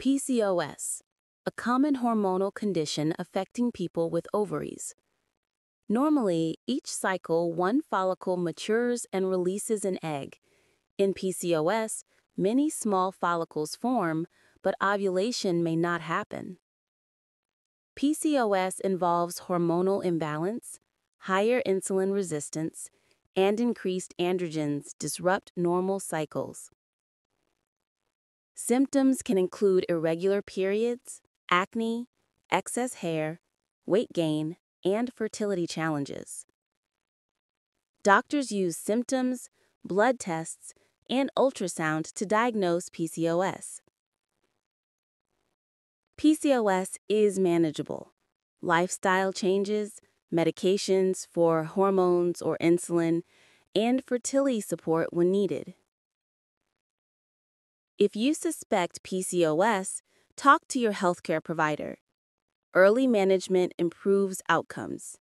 PCOS, a common hormonal condition affecting people with ovaries. Normally, each cycle, one follicle matures and releases an egg. In PCOS, many small follicles form, but ovulation may not happen. PCOS involves hormonal imbalance, higher insulin resistance, and increased androgens disrupt normal cycles. Symptoms can include irregular periods, acne, excess hair, weight gain, and fertility challenges. Doctors use symptoms, blood tests, and ultrasound to diagnose PCOS. PCOS is manageable. Lifestyle changes, medications for hormones or insulin, and fertility support when needed. If you suspect PCOS, talk to your healthcare provider. Early management improves outcomes.